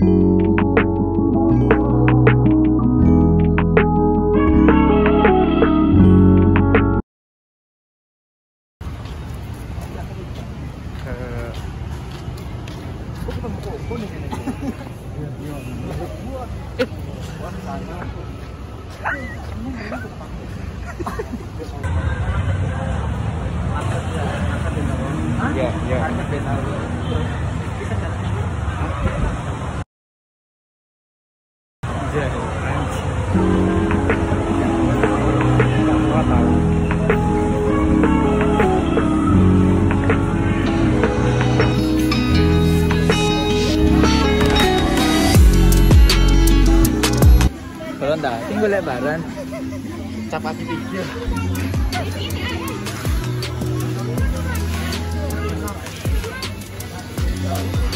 Iya, iya. Kalau enggak, tinggal lebaran. Capati.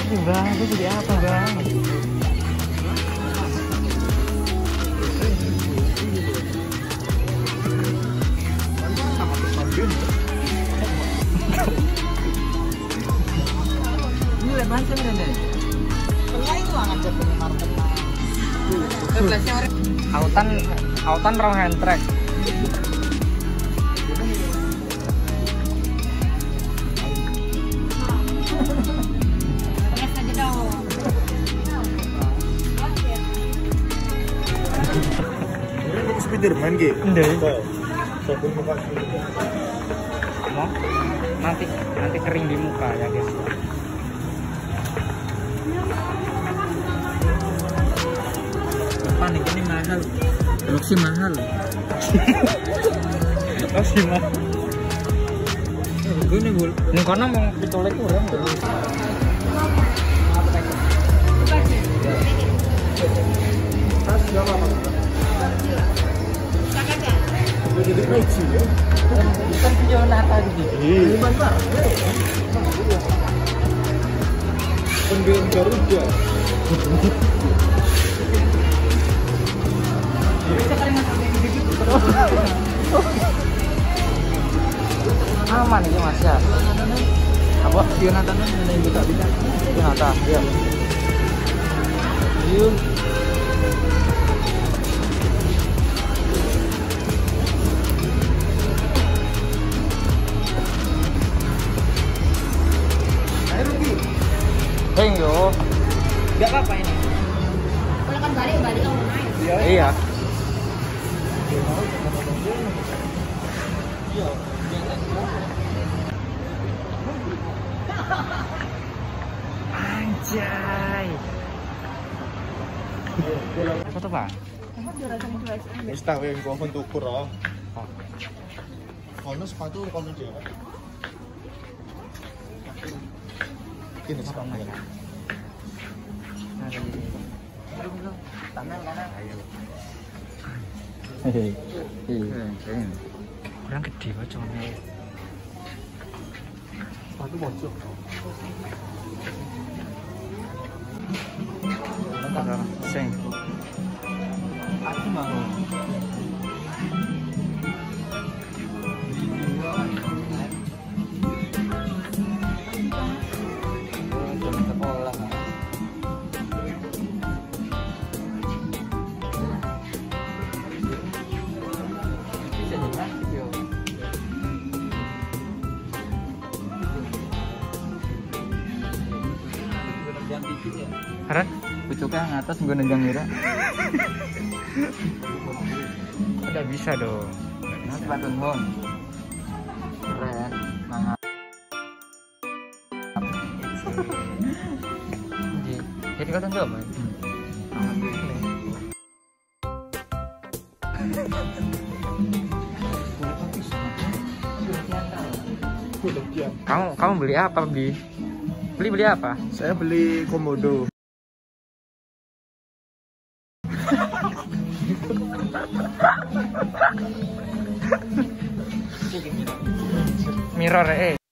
Ini bang, itu jadi apa bang? Ini lebaran kan ini? Autan, autan rong hand track. Spiderman ki. Ndek. Sabun muka Mau? Nanti nanti kering di muka ya guys. Panik ini mahal. Roxy mahal. Roxy mahal. Gue nih gue. Nih kono mau pitole kurang. jadi peci ya. Kan video nata gitu. Iya. Pembelian Garuda. Aman ini mas ya. Apa? Nata nih yang bisa bisa. Video nata. Ya. Yuk. Heng yo. Gak apa-apa ini. Kalau kan balik, balik kamu naik. Iya. Anjay. Foto pak? Wis tak wis gua pun tukur oh. Kono sepatu kono dhewe. Ini sepatu. Tangan kanan. Kurang gede cuma Sepatu pojok. Sing. Aku mau. Pucuknya yang atas gue negang ngira. Udah bisa dong. Nah, sepatu hon. Keren. Mahal. Jadi, kau tentu apa? Kamu kamu beli apa bi? Beli beli apa? Saya beli komodo. Mirror eh.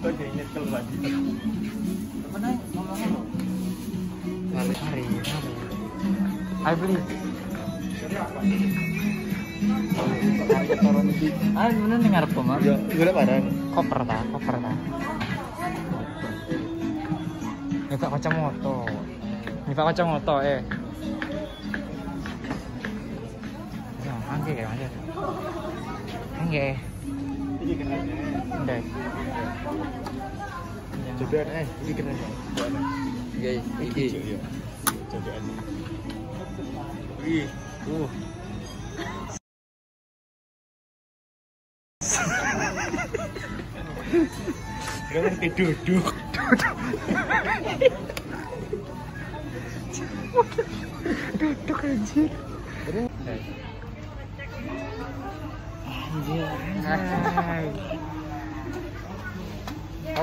Jadi nyekel lagi? Mana ngomongnya lo? Mari, mari, mari. Ayo beli. Ayo mana nih ngarep kok, Mas? Ya, gue barang. Koper ta, koper ta. Kacamata. Kacamata eh. Ya, angge ya, angge. Angge. Ini keren ya. Ndek. Cobaan eh, ini keren ya. Guys, iki. Ya. Cobaan. Wih, uh. Gak ngerti duduk. Duduk anjir. Kau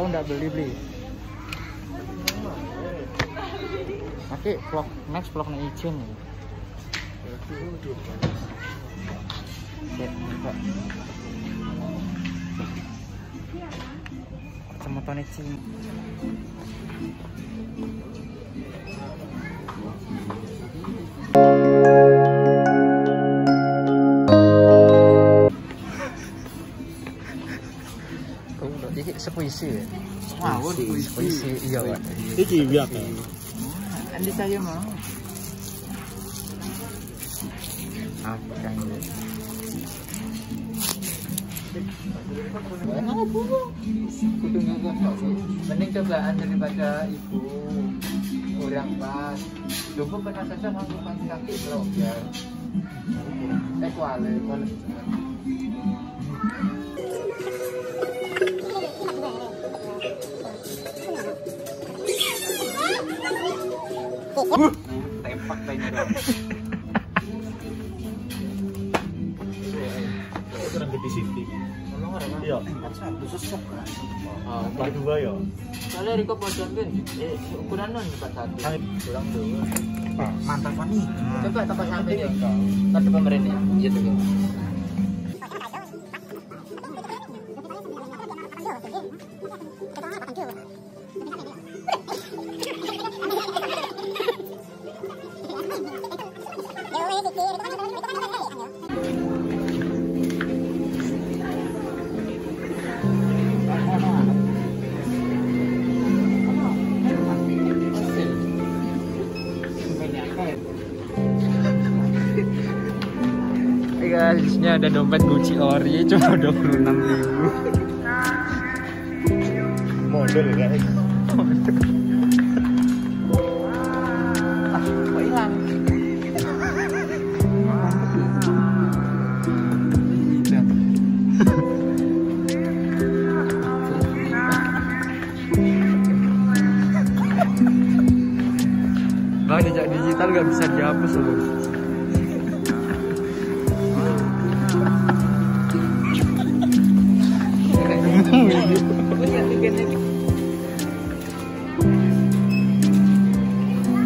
nggak beli beli? Tapi vlog next vlog nih izin. Kacamata nih cing. Ini sepuisi ya? Ngawur, puisi. Sepuisi, iya Pak. Iki biak ya. Andi saya mau. Apa kan ini? Kudu ngagak sih. Mending cobaan daripada ibu orang pas. Lupa pernah saja mau kaki kaki belum ya. Eh kuale, kuale. Kurang gede sini. Iya. Ah, Pak dua ya. Soalnya Riko kan, eh, ukuran non tempat satu. Kurang dua. Mantap nih. Coba tempat sampai ya. Satu pemerintah. Iya tuh. Guys, ada dompet Gucci Ori cuma 26 ribu. Model guys. Ah, kok hilang? Bang, jejak digital gak bisa dihapus loh.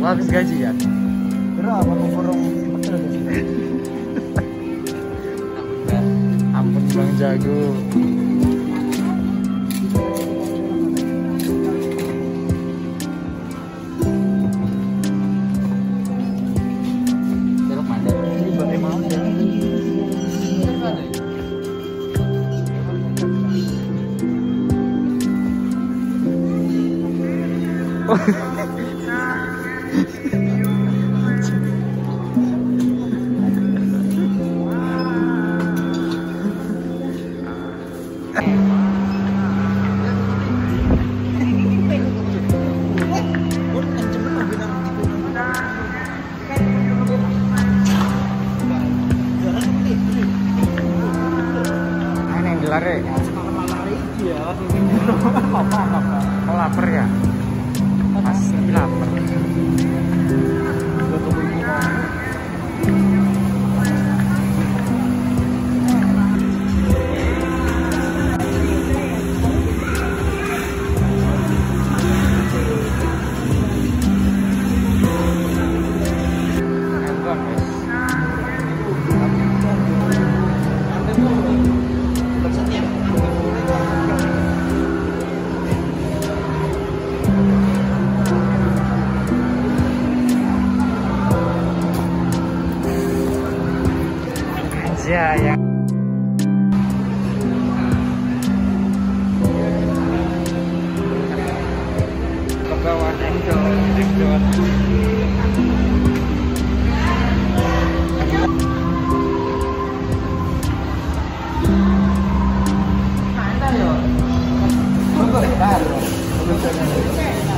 Wah, habis gaji ya? Berapa kurang Ampun Bang Jago. Ini pakai mau ya. Ya? Apa, apa? Kau lapar ya? Hãy subscribe